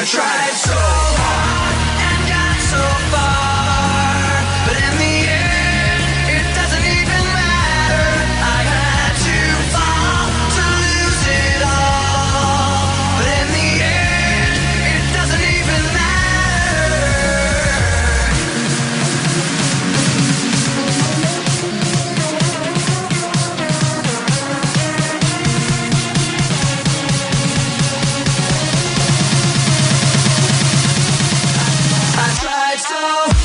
a tried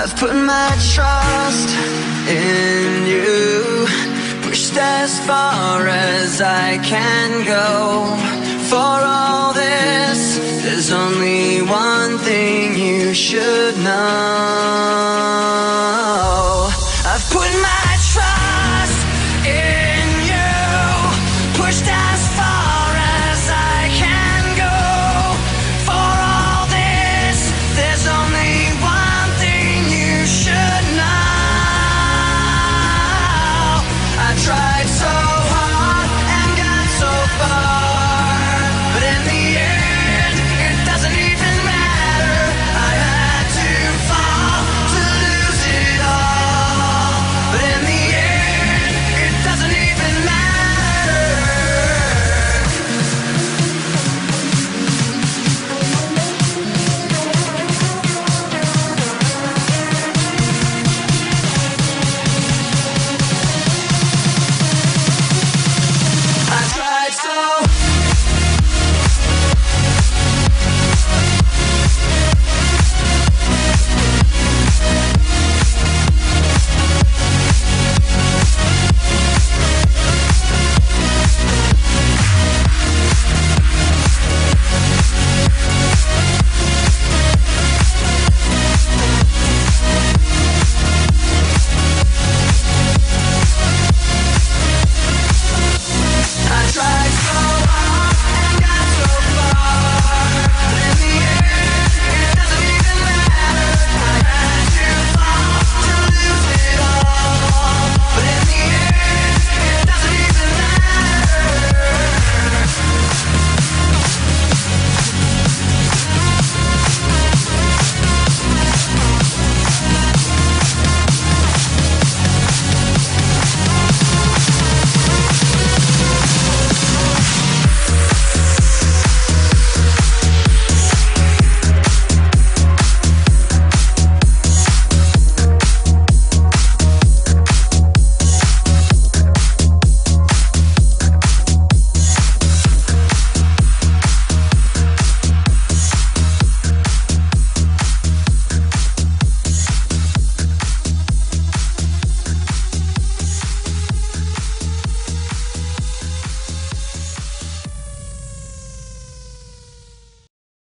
I've put my trust in you, pushed as far as I can go.